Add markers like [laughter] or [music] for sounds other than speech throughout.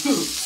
Boom. [laughs]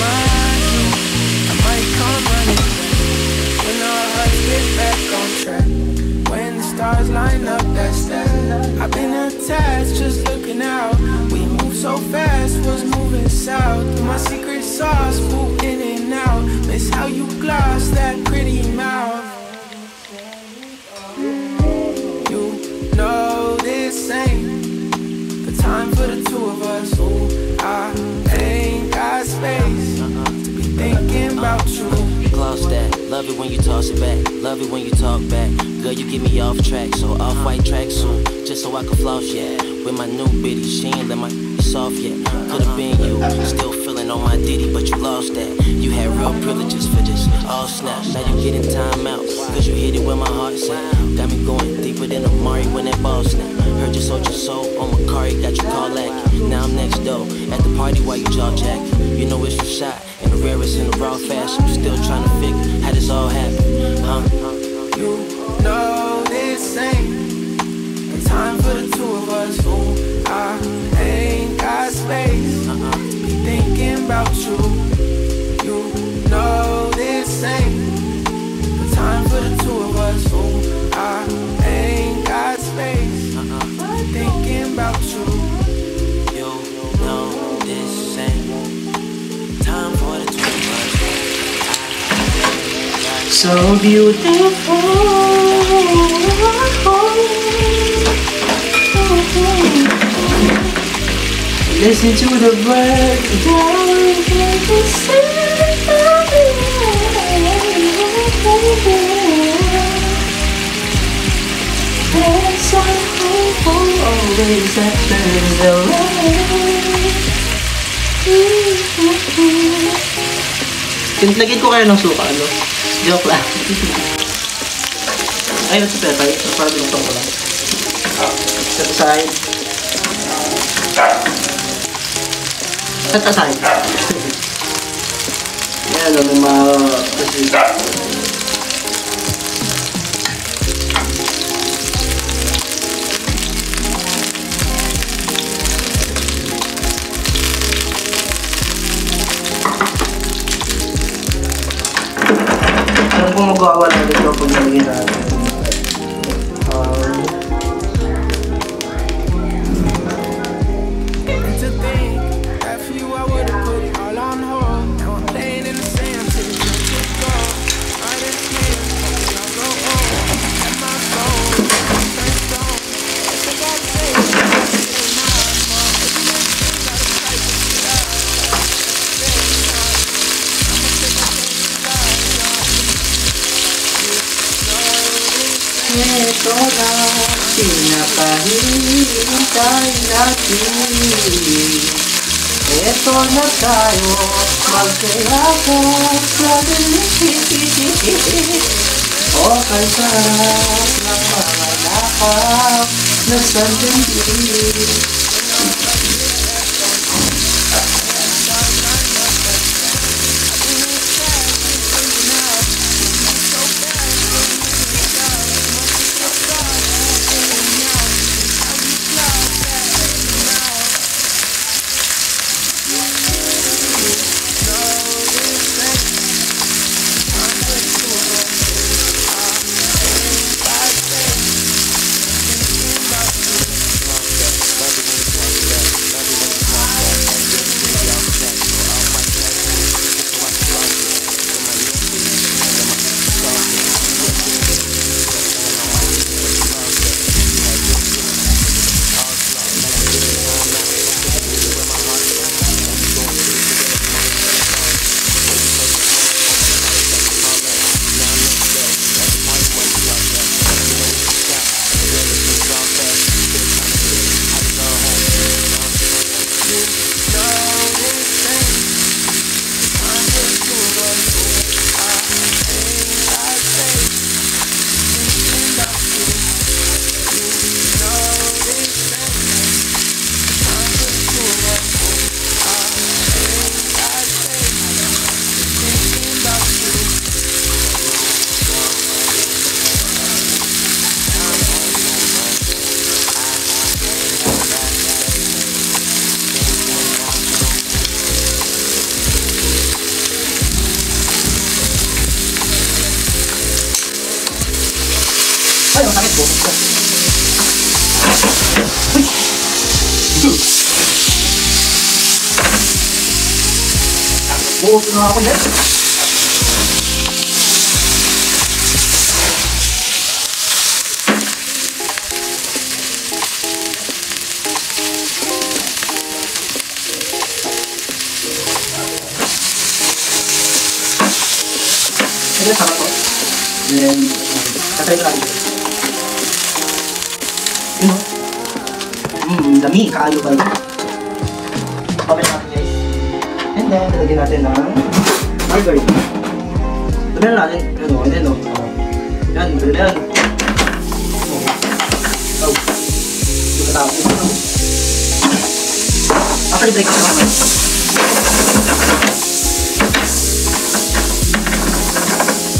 My shoe. I might come running when our hearts get back on track. When the stars line up, that's the love. I've been attached, just looking out. We move so fast, was moving south. My secret sauce, move in and out. Miss how you gloss that pretty mouth. Love it when you toss it back. Love it when you talk back. Girl, you get me off track. So off white track soon. Just so I can floss, yeah. With my new bitty, she ain't let my soft yet. Could've been you. Still feeling on my ditty, but you lost that. You had real privileges for just all snaps. Now you getting time out. Cause you hit it where my heart's at. Got me going deeper than Amari when that ball snap. Heard you sold your soul on Macari, got you call lacking. Now I'm next door at the party while you jaw jacking. You know it's a shot. Rarest in the raw fashion. Still trying to figure how this all happened. Uh-huh. So beautiful. Listen to the birds. Always after the rain. Lagyan ko kayo ng suka, ano? Joke lang. Ay, nasa pepay. Para binutong ko lang. Set aside. Set aside. [laughs] Yan, ano, may mga... Ko magwawala dito pag nalagyan natin. Ito na pinakahihintay natin Ito na tayo magkayakap sa dilim O kalsarap ng mga lakap na sandali Focus ka. Buhos na ako dyan. Ito sama ko. Then, tatry ko natin. Yun o. Dami. Kaalo ba yun? Papel natin guys. And then, lalagyan natin ng margarine. Damihan natin. Ano, and then o. Yan, dali na yan. Oh. Hindi ka tapos. Actually, break ko naman.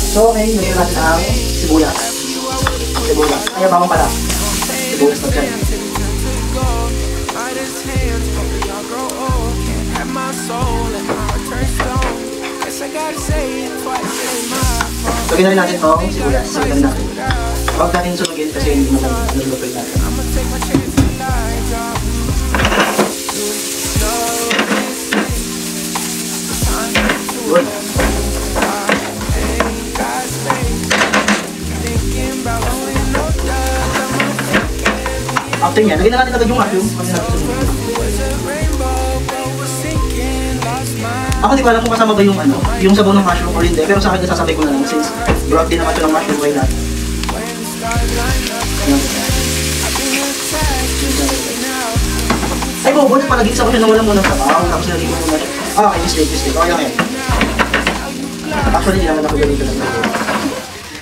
So, okay, nilagyan natin ang sibuyas. Sibuyas. Ay, bawang pala. Sibuyas na dyan. Lagyan na rin natin itong sibuyas. Lagyan natin. Huwag natin sunugin kasi hindi naman nalulutoy natin. Good. After niya, lagyan na natin agad yung mushroom. Kasi natin sunugin. Ako di ko alam kung kasama ba yung ano, yung sabaw ng mushroom or hindi. Pero sa akin nasasabay ko na lang since broad din naman ito ng mushroom just now. Ay, bobo, nagpalagin sa ko siya na walang munang sabaw. Tapos nalagyan ko muna siya. Ah, okay, mistake, mistake. Okay yan. Actually, hindi naman ako ganito lang.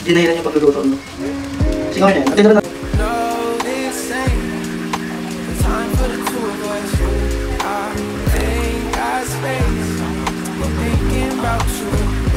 Dinahilan yung pagluluto mo. Sige, okay yan. Atin na lang. Been thinking about you.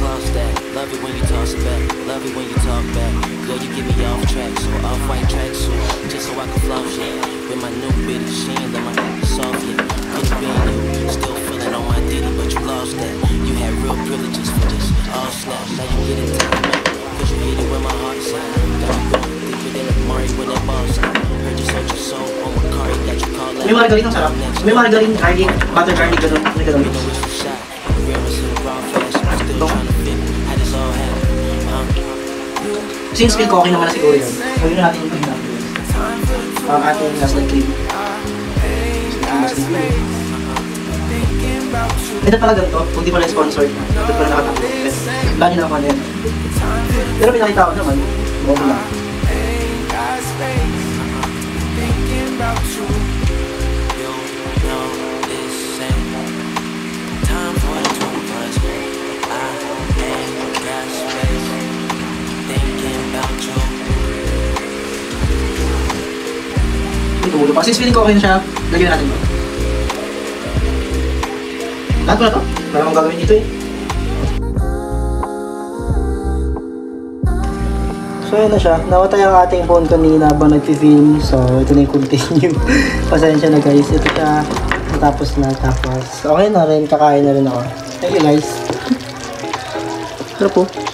Lost that. Love it when you toss it back. Love it when you talk back. Girl, you get me off track, so off white track suit, just so I can floss yeah. With my new bitty, she ain't let my soft yet. Could have been you, still feeling on my ditty, but you lost that. You had real privileges for this all snap. Now you get it time back, cause you hit it with my heart sign. Got you going deeper than a Mari when that ball snap. Heard you sold your soul on my car, got you call May margarine ang sarap. May margarine, garlic, butter garlic, ganun. May ganun. To Since feel ko okay naman na siguro yun. Gawin na natin yung cream natin. Ang ating last night cream. Ito pala ganito, kung di pala sponsored. Ito pala nakatakot. Wala nyo na ako ano yan. Pero pinakita ko naman, bobo lang. Thinking about you Ito ulo pa. Since feeling ko okay na siya, lagyan na natin to. Lahat ko na to. Wala namang gagawin dito eh. So yun na siya. Nawatay ang ating phone kanina habang nag-film. So ito na yung continue. [laughs] Pasensya na guys. Ito siya. Natapos na. Tapos okay na rin. Kakain na rin ako. Thank you guys. Pero po.